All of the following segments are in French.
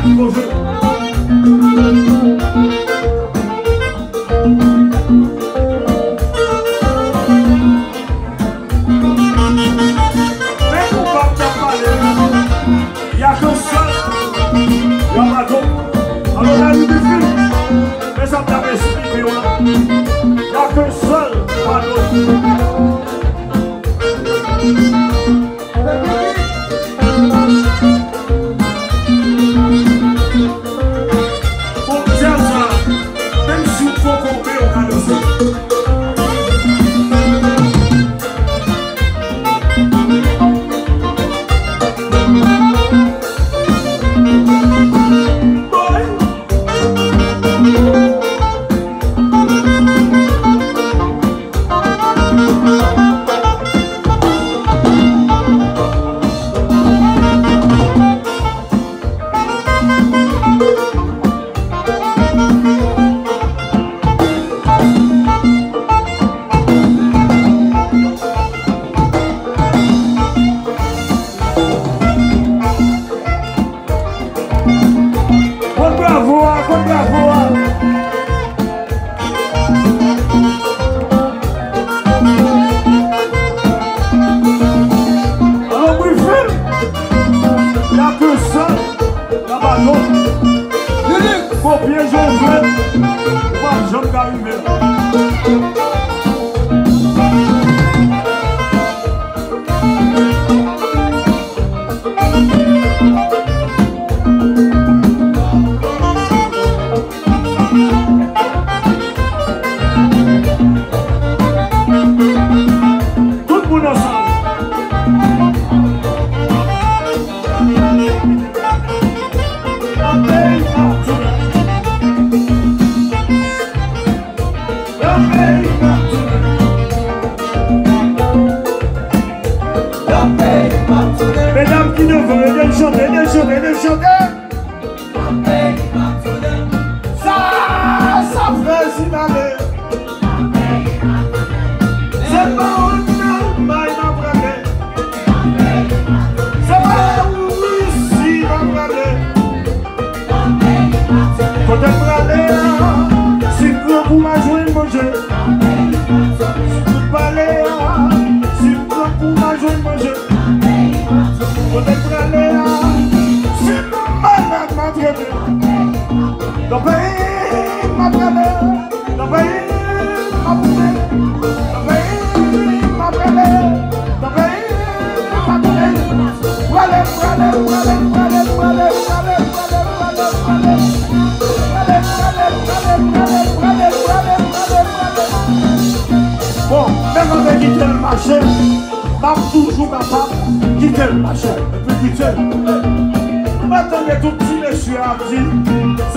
activos Mam toujou kapap Kitel ma chè Epe kitel Mwen tange touti le chè a di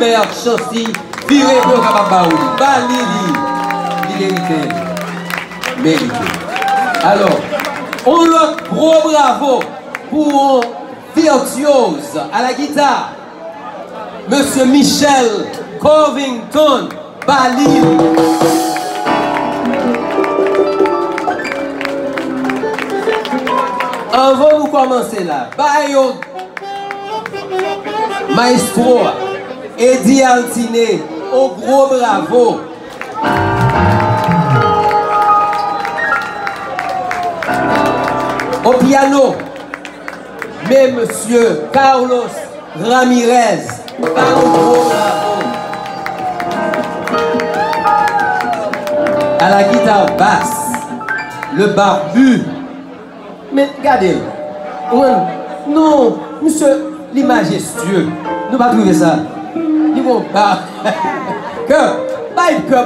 Loubert Chancy, viré de Rababaoui. Balili, il mérité. Alors, on a gros bravo pour un virtuose à la guitare, Monsieur Michel Covington Balili. Avant de commencer là, Bayo Maestro, Eddie Altine, au gros bravo. Au piano, mais monsieur Carlos Ramirez, un gros bravo. À la guitare basse, le barbu, mais regardez, non, monsieur, les majestueux, nous pas trouver ça. Pas. Cœur,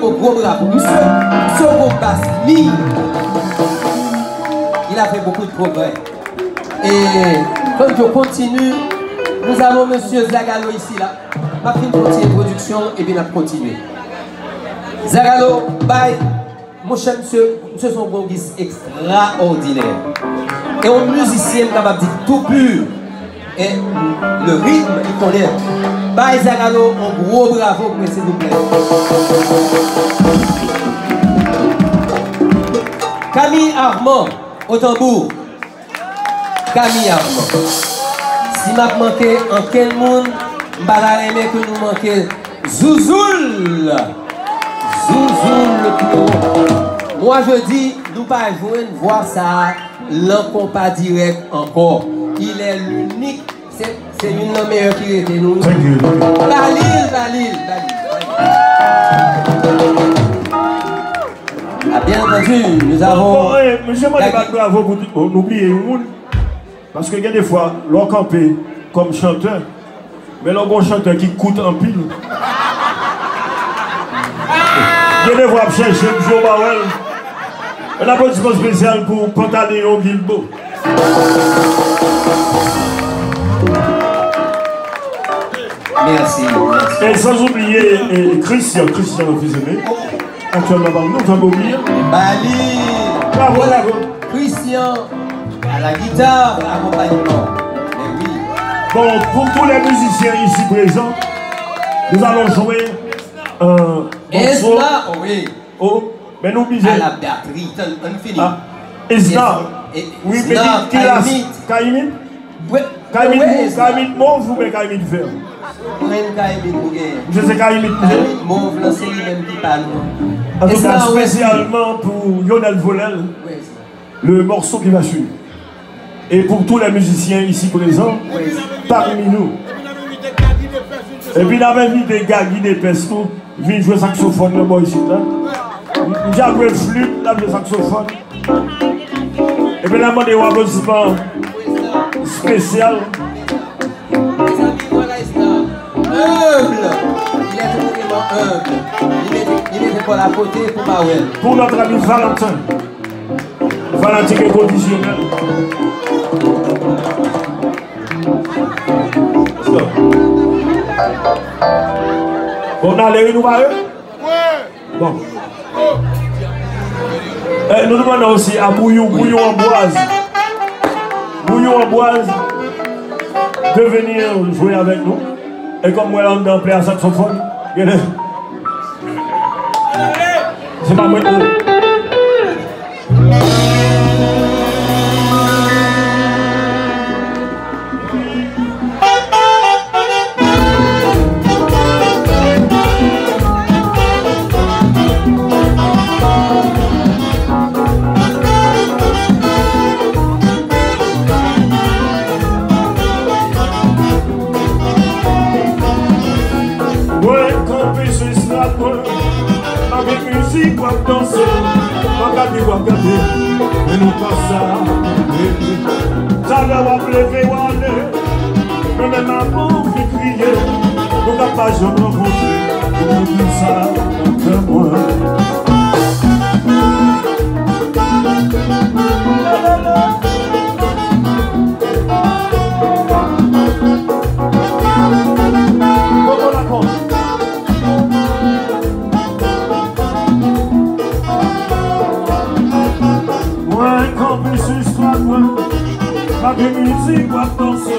gros bravo. Monsieur, il a fait beaucoup de progrès. Et quand je continue, nous avons monsieur Zagalo ici là. Ma fin de production et bien on continuer. Zagalo, bye. Mon cher monsieur, monsieur son bon extraordinaire. Et un musicien capable de tout pur. Et le rythme, il connaît. Bay Zagalo, un gros bravo pour s'il vous plaît. Camille Armand, au tambour. Camille Armand. Si m'a manqué en quel monde, m'bala aimé que nous manquer Zouzoul. Zouzoul le plus Moi je dis, nous pas jouer voir ça, l'encompas direct encore. Il est l'unique, c'est une des meilleures qui était nous. Thank you. Balil, Balil, Balil. Bien entendu, nous avons. Monsieur, pas bravo pour n'oublier monde. Parce que il y a des fois, l'on campé comme chanteur, mais l'on bon chanteur qui coûte en pile. Il y a des fois, chercher Joe Bawel. Un applaudissement spécial pour Pantaléon Guilbeault. Merci, merci. Et sans oublier eh, Christian, Christian le fils aimé. Actuellement parmi nous, on va oublier. Balil. Bravo, bravo. Christian, à la guitare, l'accompagnement. Mais oui. Bon, pour tous les musiciens ici présents, nous allons jouer un morceau. Esna, oh oui. Oh, mais n'oubliez À la batterie, on finit. Ah, Esna. Et- Oui, mais qui l'a Kaimit. Kaimit Kaimit mou- Esna. Kaimit mauve Mwen ka imit mou gen. Mwen se ka imit mou gen. Mou vlan se li men ki pan nou. En tout cas, spécialement pour Lionel Volel, oui, le morceau qui va suivre. Et pour tous les musiciens ici présents, oui, parmi nous. Et puis, il avait mis des gars guidés Pesco, vient jouer saxophone, le boy ici. J'ai joué flûte, il a joué saxophone. Et puis, il a demandé un applaudissement spécial. Humble. Il est vraiment humble. Il était, il était pour la côté pour. Pour notre ami Valentin. Valentin qui est conditionnel. On a les nous eux Bon. Eh, nous demandons aussi à Bouillon, Bouillon Amboise. Bouillon Amboise de venir jouer avec nous. Et comme moi, on plein à saxophone. C'est pas moi. di wap danse Maka di wap gade E nou pasa Tade wap leve wale Nou men apon fi kriye Nou ka pa jom renkontre Nou di sa Ke mwen La la la maman Pade mizik wap danse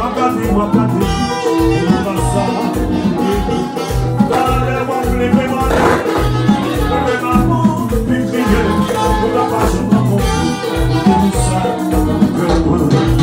Wap gade Pra gade E wap sa Tade Eu leve mane Leve maman Pim piye Wap la pajou maman E wap sa Gè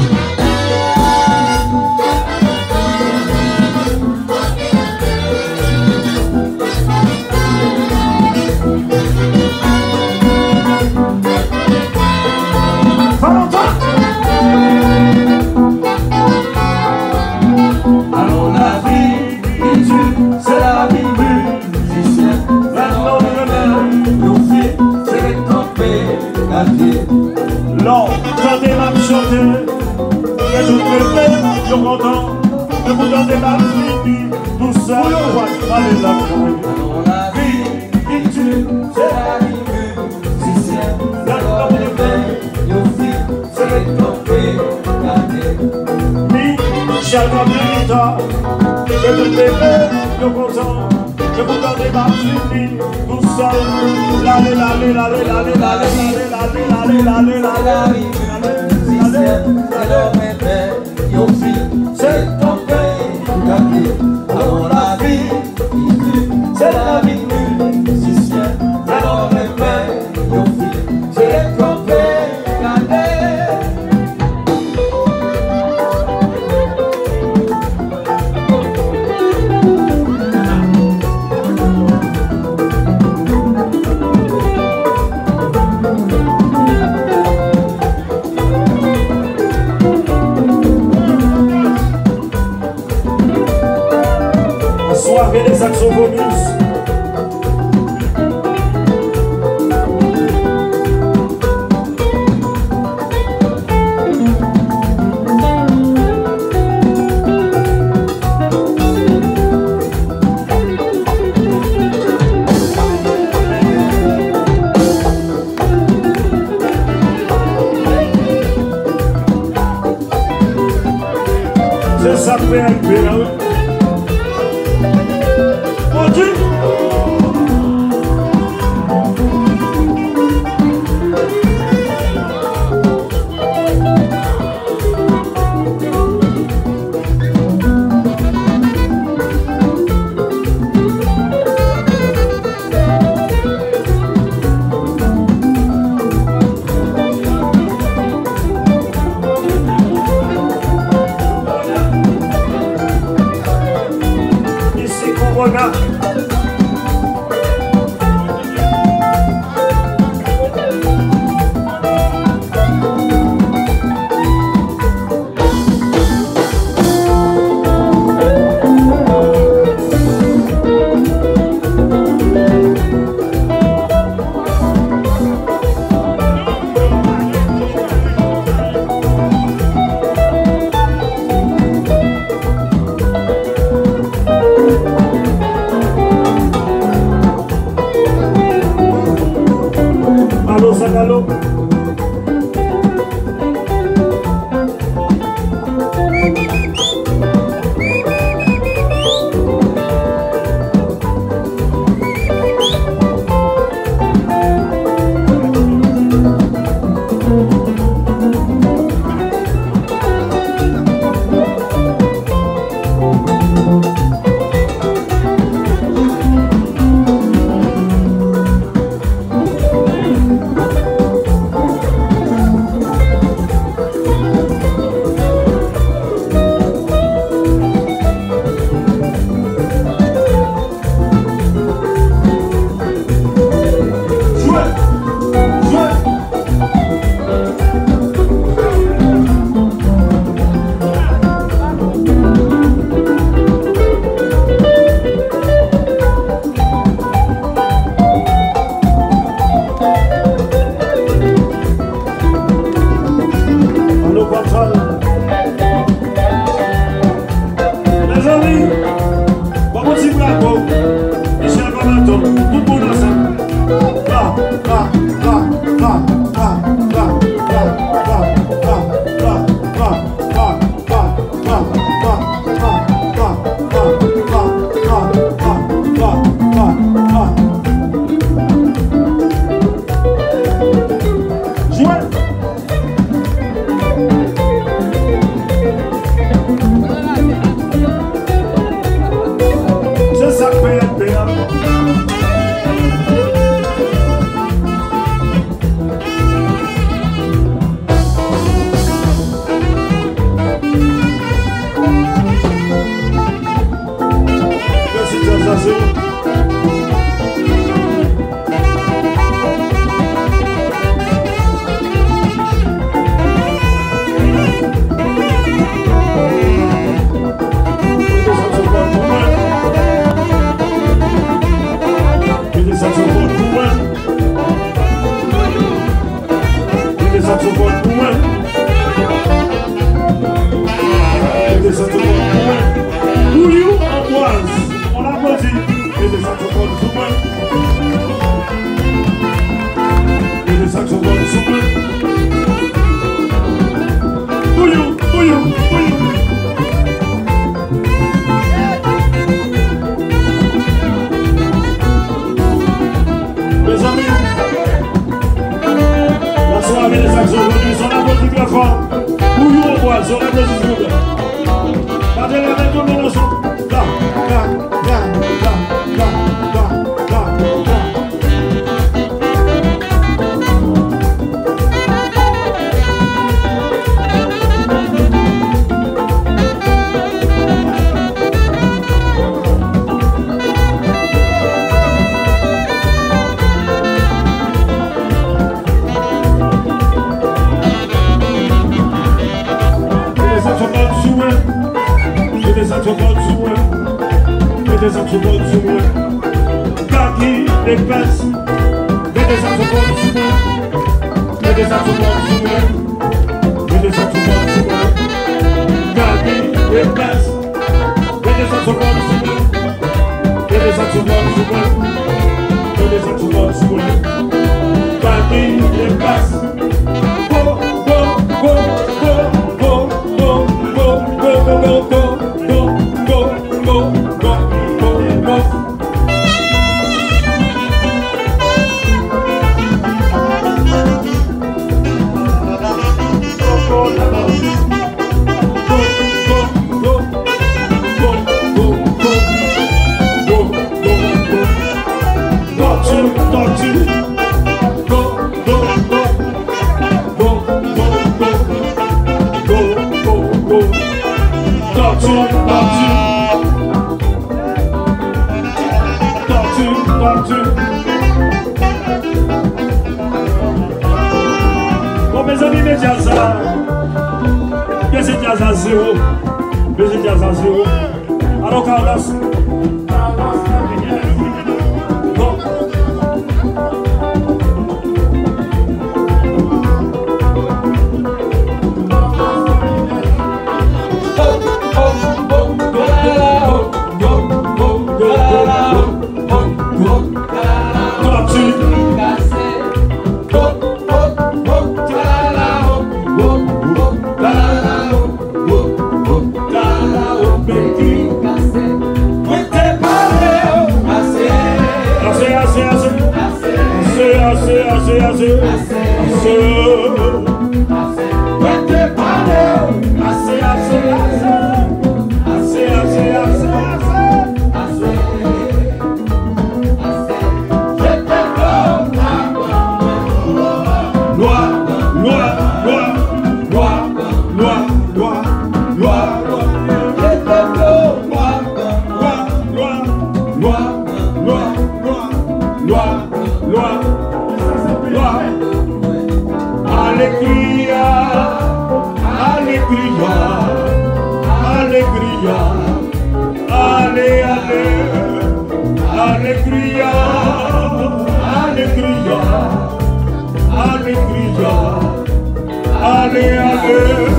Hallelujah.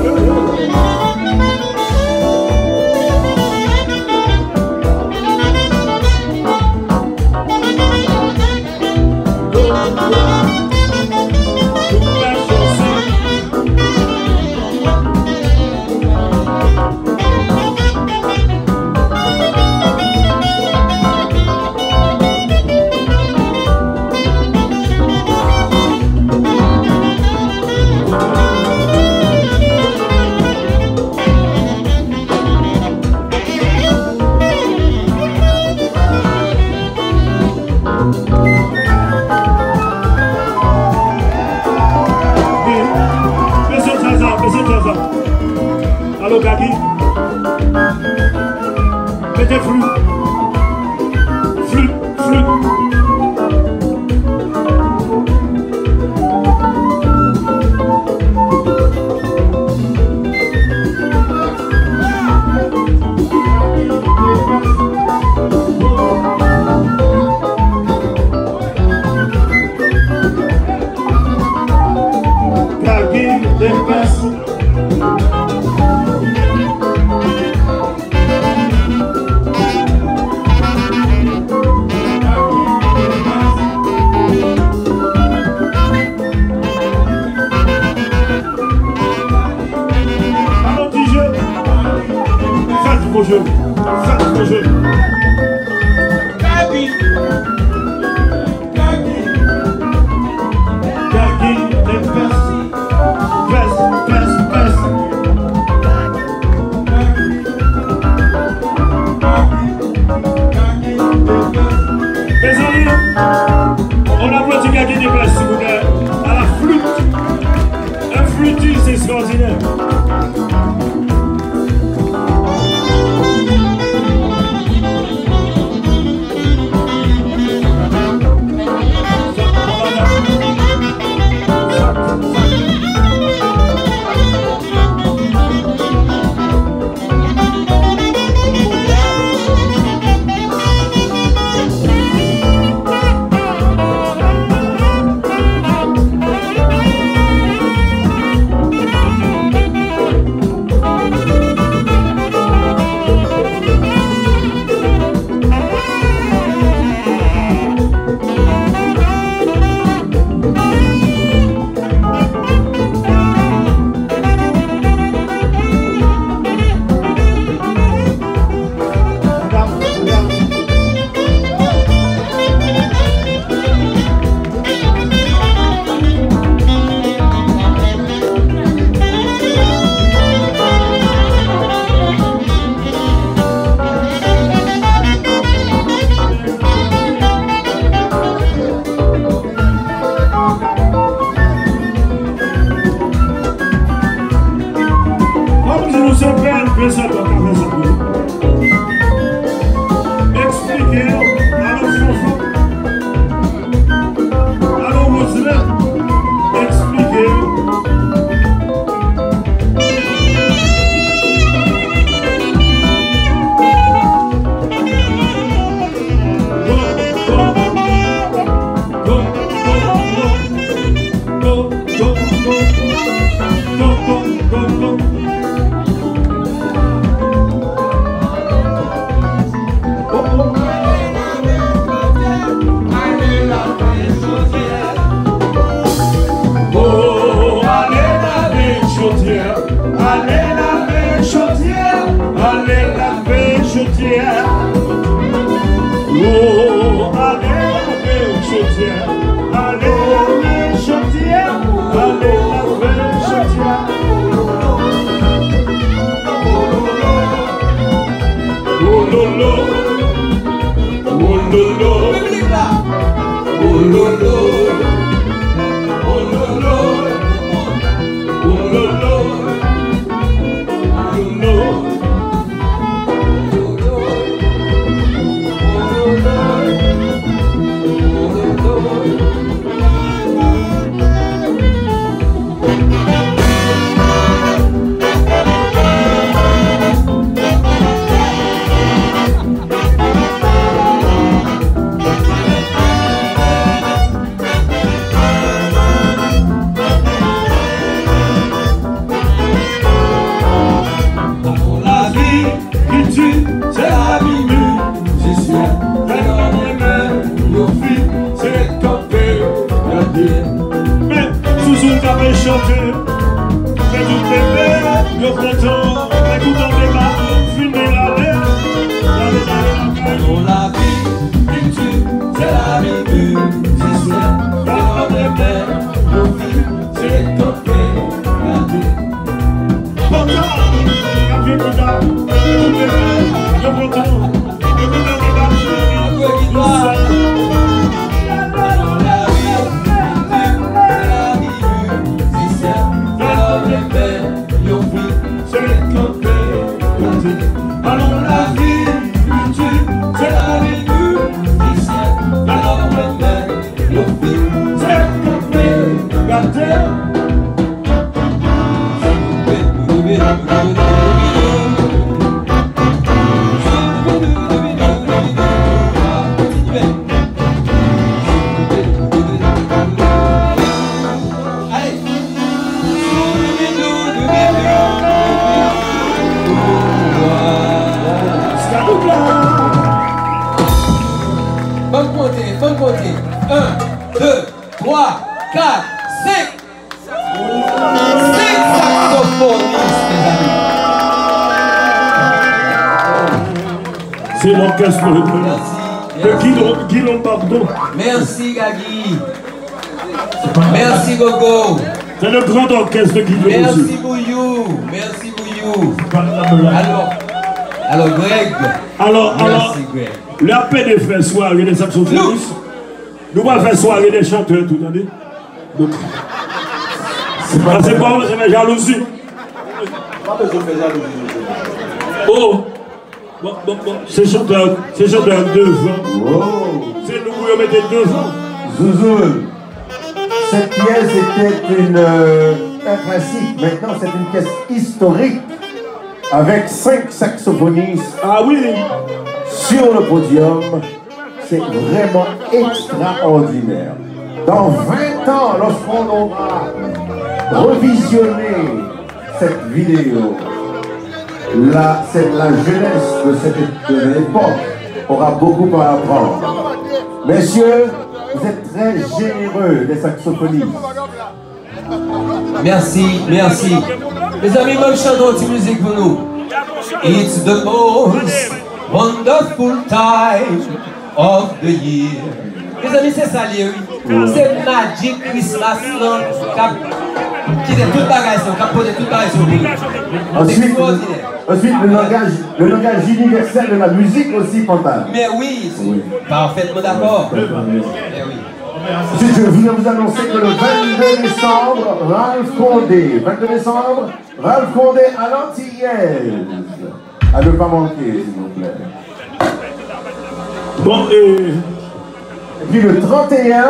De Merci Lombardo. Bouyou. Merci Bouyou. Alors, alors Greg. Alors, alors, Greg. la paix de faire soirée des saxophonistes. Nous allons faire soirée des chanteurs, tout le Donc, c'est pas c'est bon, c'est la jalousie. Oh, bon, bon, bon, ces chanteurs, ces chanteurs devant, Oh, c'est nous qui mettez devant. Zouzoul, cette pièce était une, euh, un classique. Maintenant, c'est une pièce historique avec cinq saxophonistes Ah oui, sur le podium. C'est vraiment extraordinaire. Dans 20 ans, lorsqu'on aura revisionné cette vidéo, la, jeunesse de cette de l'époque aura beaucoup à apprendre. Messieurs, vous êtes très généreux, les saxophonistes. Merci, merci. Les amis, même chantons une petite musique pour nous. It's the most wonderful time of the year. Les amis, c'est ça, oui. C'est Magic Christmas, cap- qui est tout bagage, là, qui a posé tout bagage sur Ensuite, le, langage, le langage universel de la musique aussi, Pantal. Mais oui, parfaitement d'accord. Mais oui. Ensuite, je viens vous annoncer que le 22 décembre, Ralph Condé, 22 décembre, Ralph Condé à l'Antillaise. À ne pas manquer, s'il vous plaît. bon, et Et puis le 31,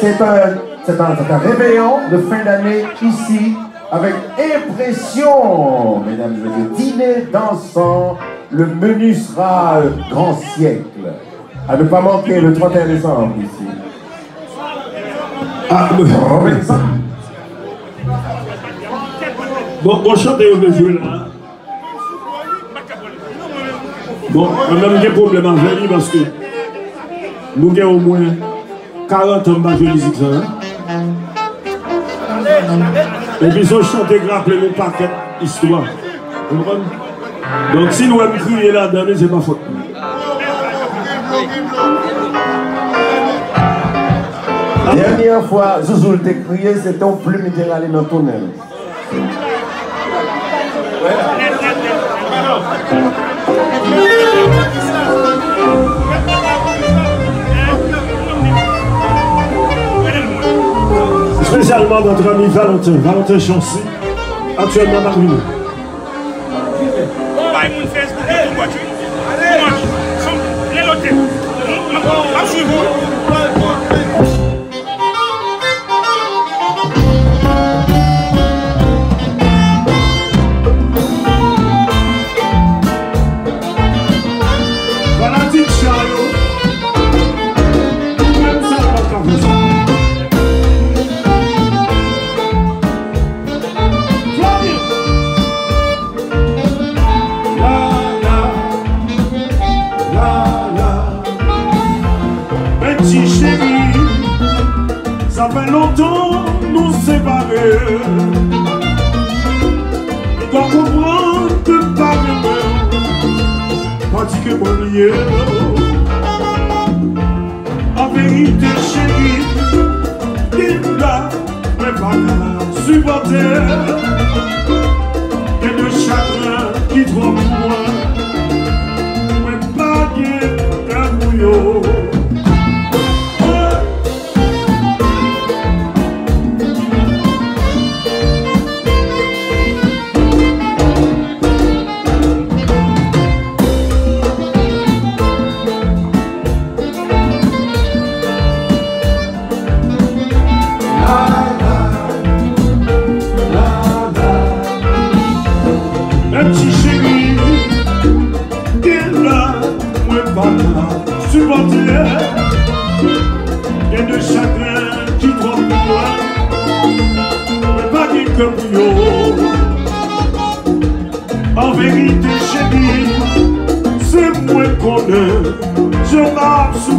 c'est un, c'est un, c'est un réveillon de fin d'année ici, avec impression, mesdames et messieurs, dîner dansant. Le menu sera grand siècle. À ne pas manquer le 31 décembre ici. Ah, oui. Bon, on chante un peu jouer là. Bon, moi-même j'ai problème à joli parce que nous avons au moins 40 ans de joli Et puis ils ont chanté grapple mon paquet histoire. Donc si nous avons crié là-dedans, c'est pas faute. Dernière fois, Zouzoul t'a crié, c'est ton plume qui est allé dans ton aile. Spécialement notre ami Valentin, Valentin Chancy, actuellement parmi nous. Séparer. Tu dois comprendre que pas de Pas dit que mon lieu. En vérité, chérie, il là, mais pas qu'à supporter. Et de chagrin qui doit moi, mais pas qu'un bouillon. Un je vais.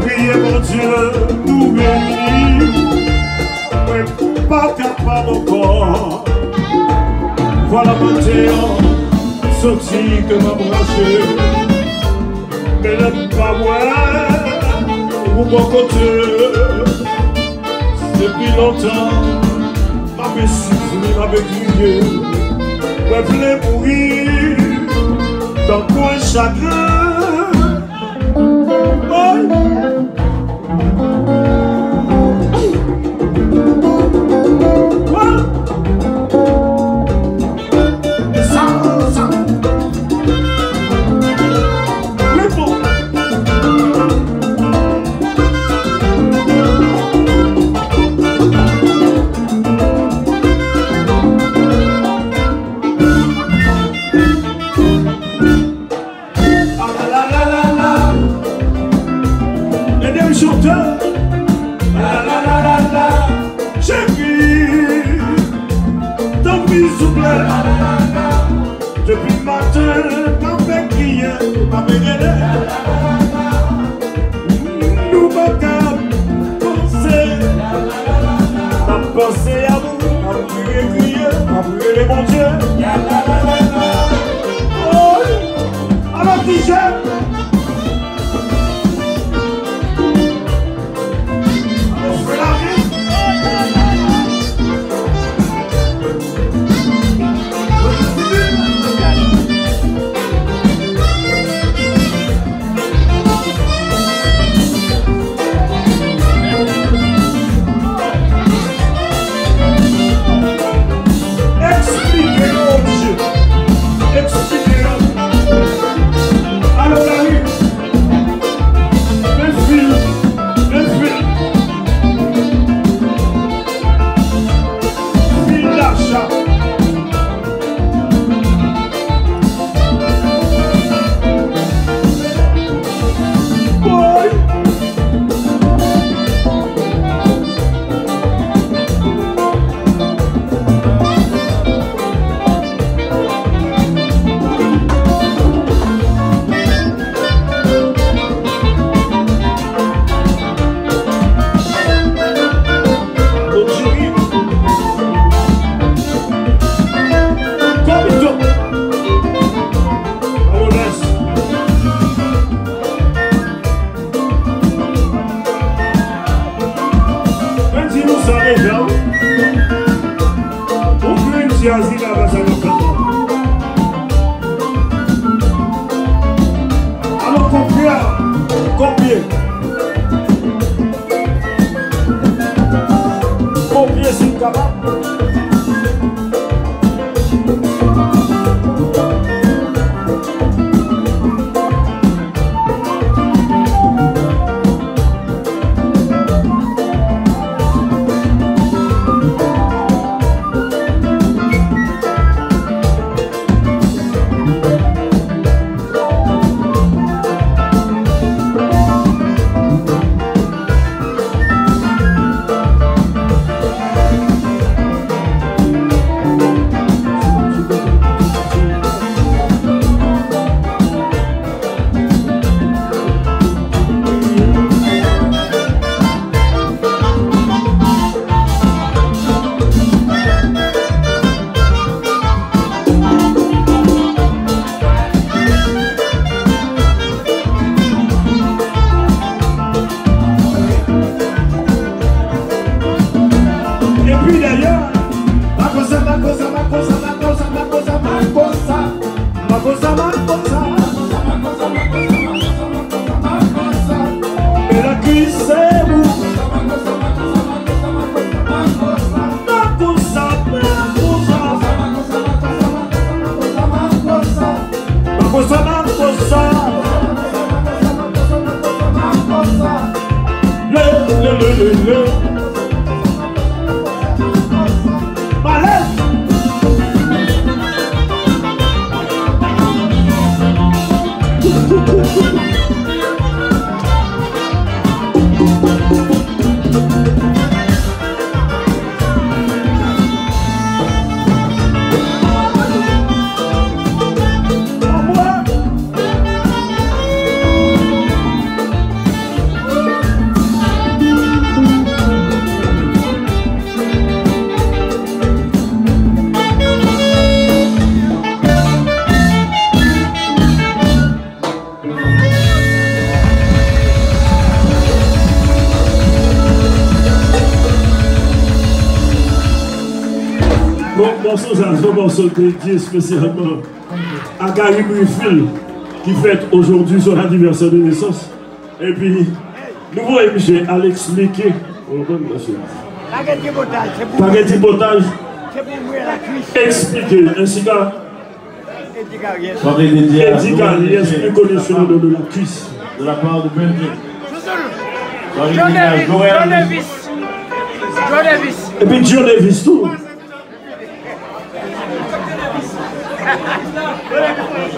Priez mon Dieu, nous bénir, mais pas capable encore. Voilà mon Dieu, sorti que m'a branché. Mais le pas moi, ou mon côté. Depuis longtemps, m'avait soufflé, m'avait crié. Me voulait mourir dans mon chagrin. souple Depi maten, pa pe kriye, pa pe gede Nou pa ka pense Pa pense a nou, pa kriye kriye, pa kriye le bon dieu. Oh, a la tijè ça, c'est un morceau dédié spécialement à Gary Griffith qui fête aujourd'hui son anniversaire de naissance. Et puis, nous voyons Michel à l'expliquer. Oh, mouiller la cuisse. expliquer. Ainsi qu'à Eddie connu sous le nom de la cuisse. de la part de Benji. Davis, Joël. John Davis. John Davis. Et puis John Davis tout.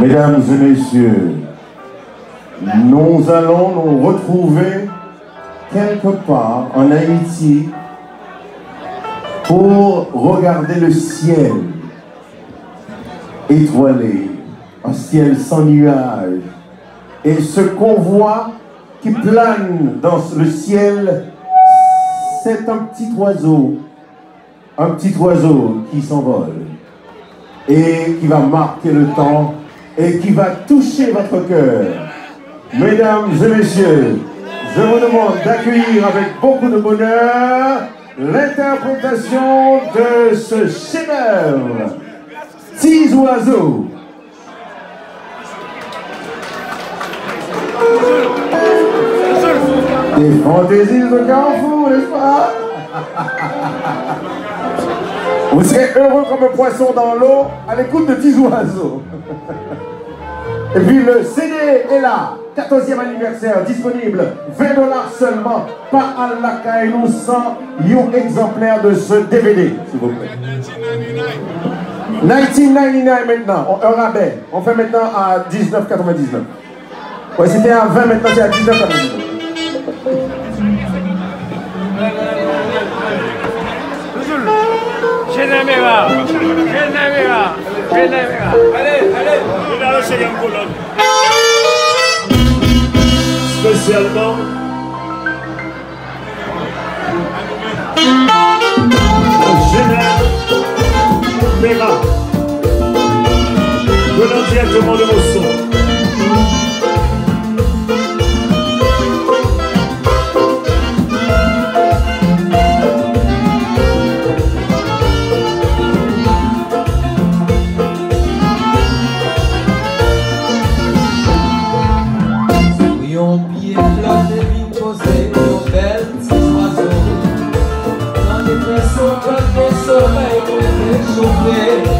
Mesdames et messieurs, nous allons nous retrouver quelque part en Haïti pour regarder le ciel étoilé, un ciel sans nuages. Et ce qu'on voit qui plane dans le ciel, c'est un petit oiseau, un petit oiseau qui s'envole et qui va marquer le temps et qui va toucher votre cœur. Mesdames et messieurs, je vous demande d'accueillir avec beaucoup de bonheur l'interprétation de ce chef-d'œuvre, Six oiseaux. Des fantaisies de Carrefour, n'est-ce pas? Vous serez heureux comme un poisson dans l'eau à l'écoute de 10 oiseaux. Et puis le CD est là, 14e anniversaire, disponible, 20 dollars seulement, par Allah Kailou sans un exemplaire de ce DVD, s'il vous plaît. 1999 maintenant, un rabais. On fait maintenant à 19,99. Ouais, c'était à 20, maintenant c'est à 19,99. Genève, Genève. Allez, allez. On a la cinquième colonne. Spécialement. au Genève, Mera. Venant directement de Mosson. sofrer.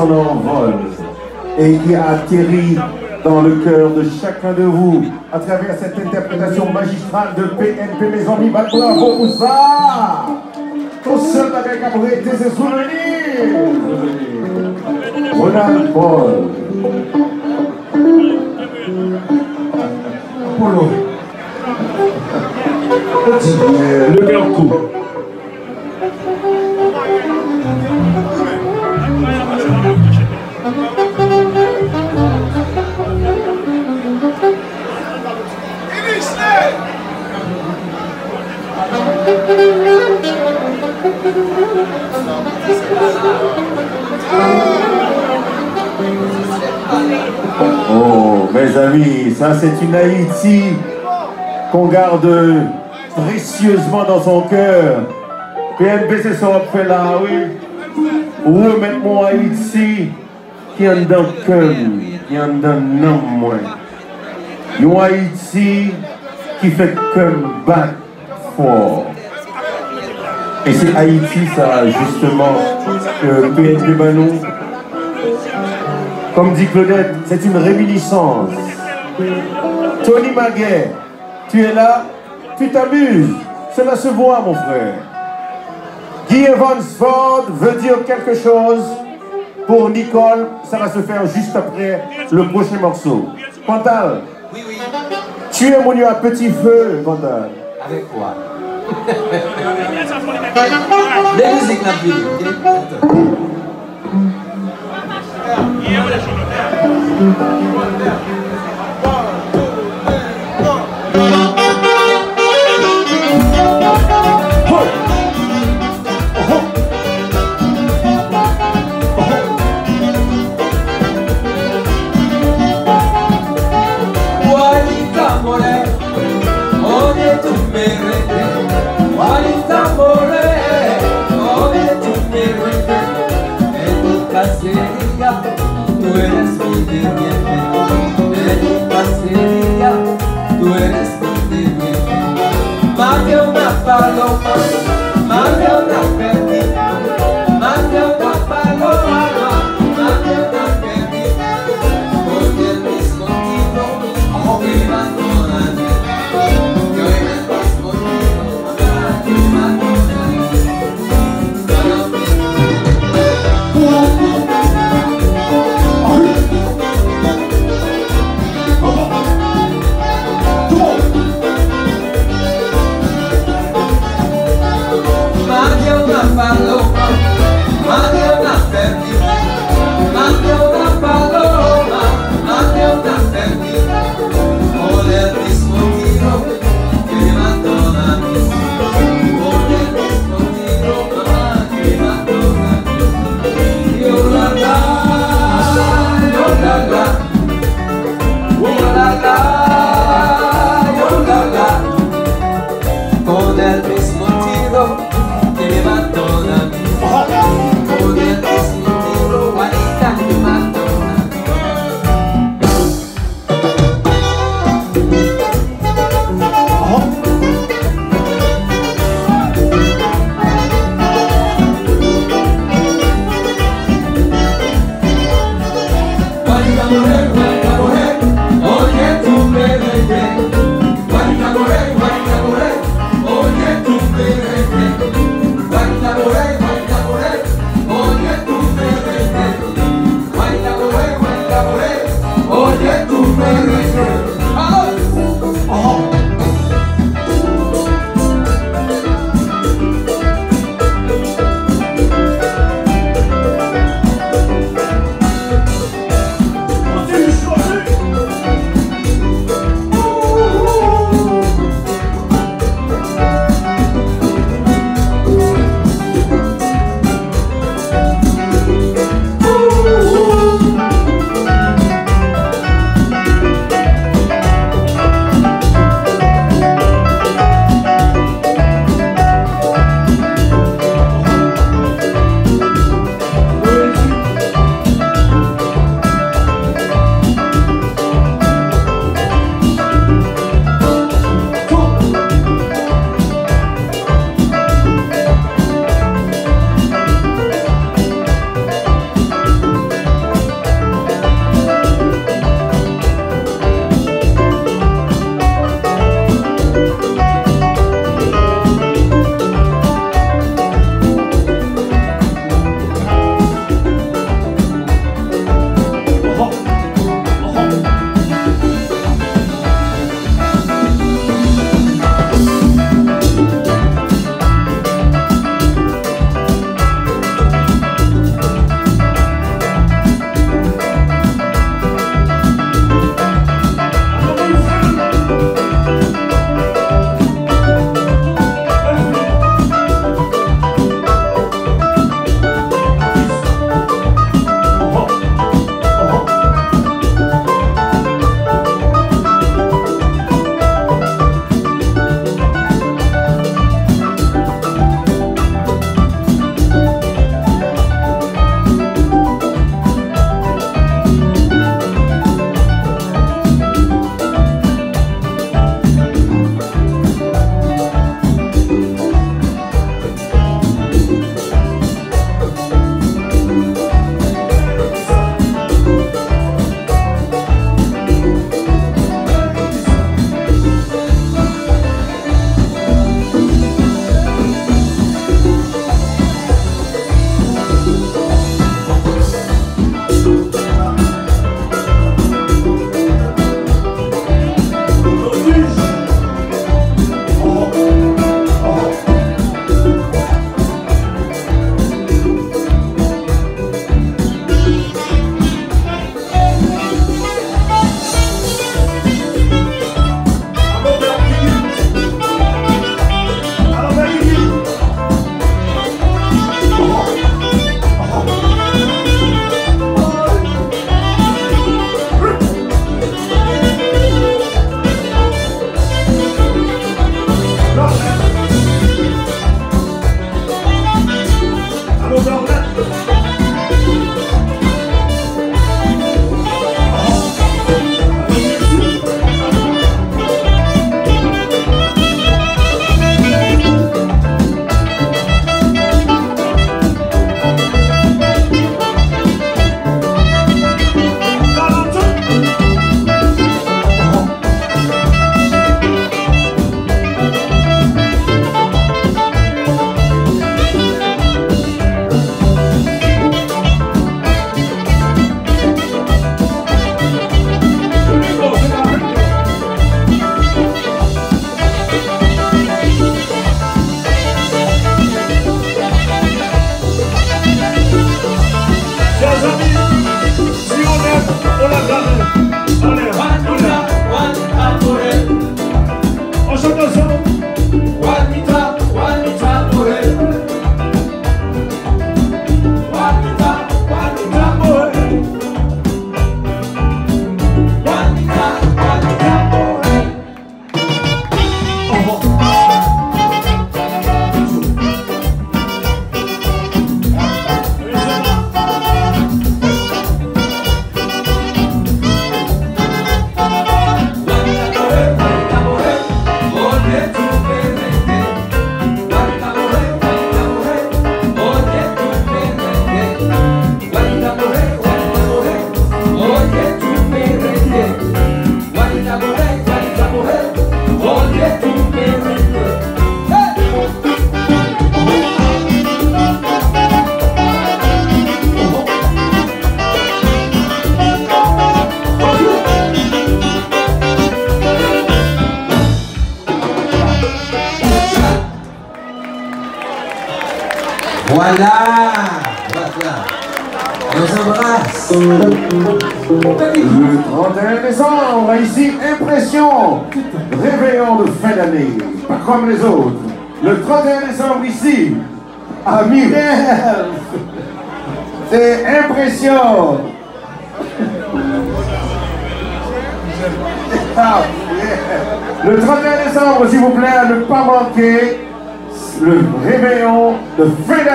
Son envol et qui atterrit dans le cœur de chacun de vous à travers cette interprétation magistrale de PNP Mes amis. Ça! Tout seul avec prêter ses souvenirs. Ronald Paul. Polo. Le cœur Oh, mes amis, ça c'est une Haïti qu'on garde précieusement dans son cœur. Ça qu'on fait là, oui. Remettre mon Haïti? Qui est dans cœur, qui est dans nom, moi? Un Haïti qui fait comme battre fort. Et c'est Haïti, ça, justement, que PNP Banou comme dit Claudette, c'est une réminiscence. Tony Maguet, tu es là, tu t'amuses. Cela se voit, mon frère. Guy Evans Ford veut dire quelque chose pour Nicole. Ça va se faire juste après le prochain morceau. Pantal, Oui, oui. tu es venu à petit feu, Pantal. Avec quoi Les musiques la vie, ok Juanita Buffalo, Mario Napper.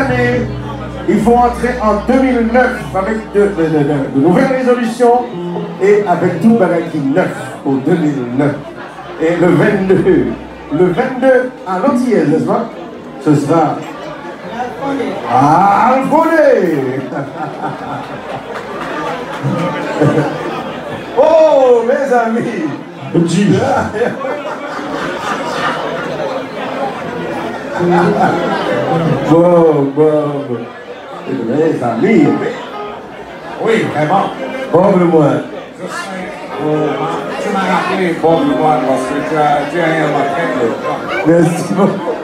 Fin d'année. Il faut entrer en 2009 avec de, de- de- de- de nouvelles résolutions et avec tout qui neuf au 2009. Et le 22, le 22 à l'antillaise, n'est-ce pas? Ce sera à Alfondé. Oh, mes amis Petit. Bon, bon, mes amis. Oui, vraiment. Pauvre moi. Tu m'as rappelé, pauvre moi, parce que tu as, tu as rien marqué. Merci beaucoup.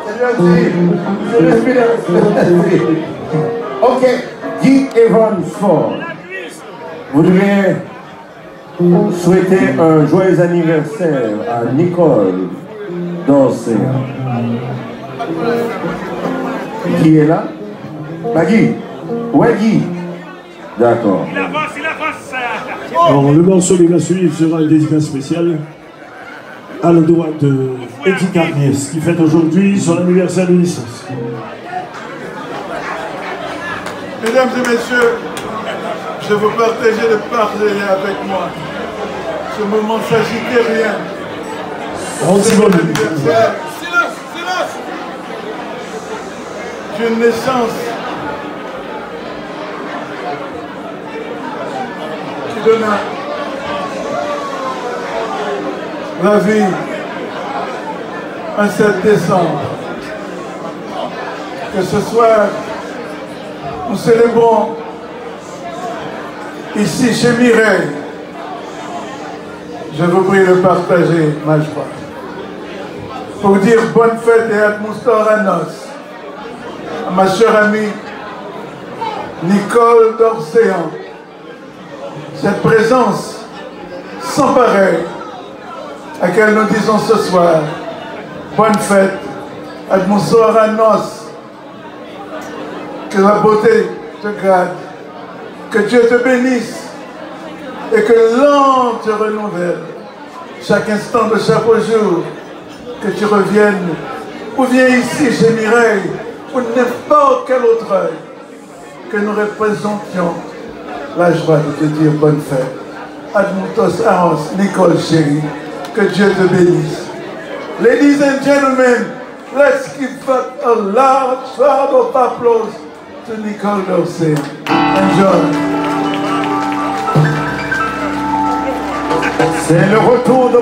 Ok, Guy Evans Ford. Vous devez souhaiter un joyeux anniversaire à Nicole Dorsey. Qui est là? Guy Ouais Guy D'accord. Il avance, il avance. Alors, le morceau qui va suivre sera une dédicace spéciale à l'endroit de Eddie Carnier, qui fête aujourd'hui son anniversaire de naissance. Mesdames et messieurs, je veux partager le partager avec moi. Ce moment sagittairien. On s'y va, lui. Anniversaire. D'une naissance qui donna la vie un 7 décembre. Que ce soir, nous célébrons ici chez Mireille. Je vous prie de partager ma joie. Pour dire bonne fête et atmosphère à noces à ma chère amie Nicole d'Orséan. Cette présence sans pareil à laquelle nous disons ce soir bonne fête, atmosphère à noces. Que la beauté te garde, que Dieu te bénisse et que l'an te renouvelle. Chaque instant de chaque jour, que tu reviennes ou viens ici chez Mireille ou n'importe quel autre œil, que nous représentions la joie de te dire bonne fête. Admutos Arons, Nicole chérie, que Dieu te bénisse. Ladies and gentlemen, let's give a large round of applause to Nicole Dorsey. Enjoy. C'est le retour de